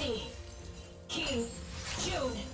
King June.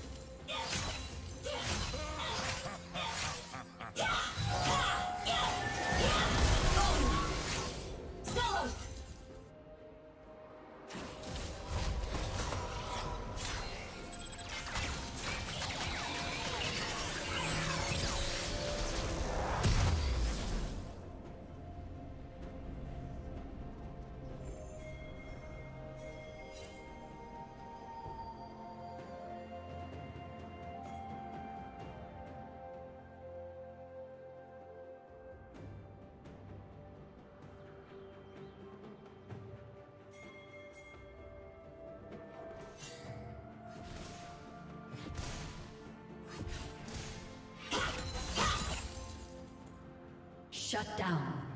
Shut down.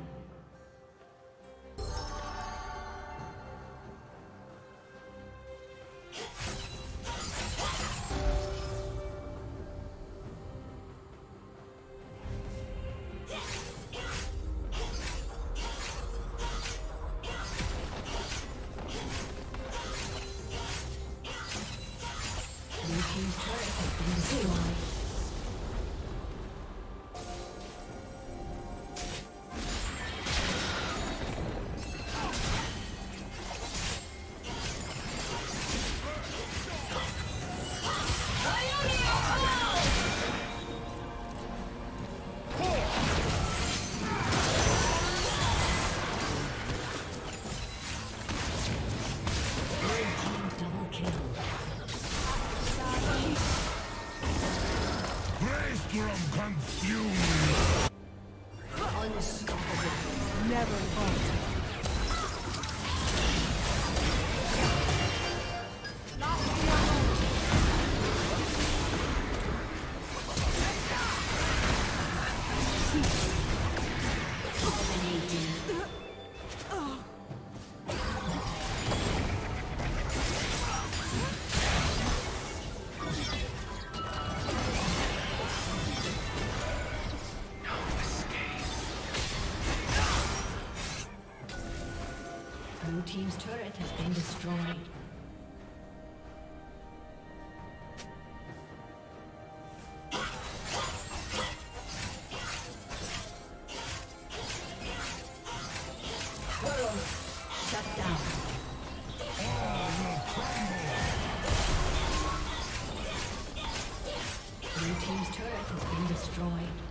Destroyed. has been destroyed.